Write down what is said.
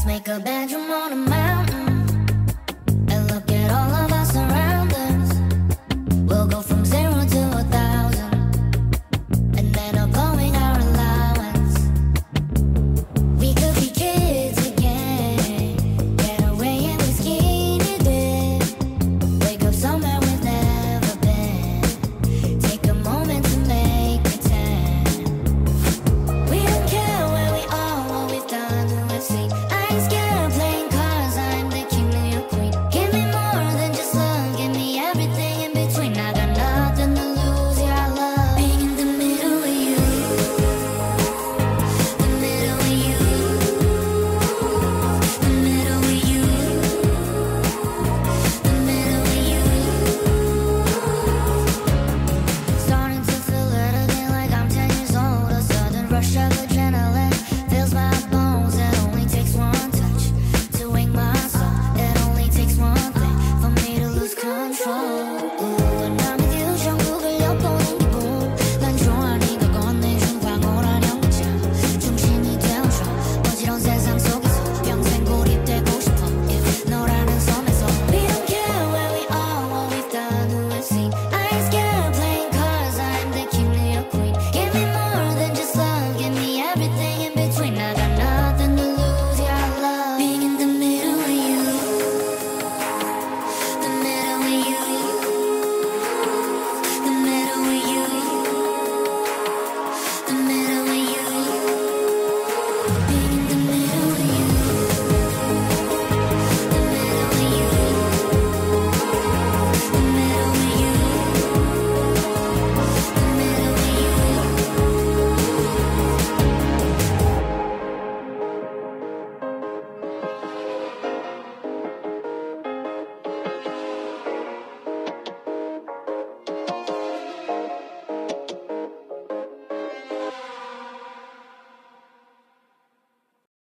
Let's make a bedroom on a mountain. adrenaline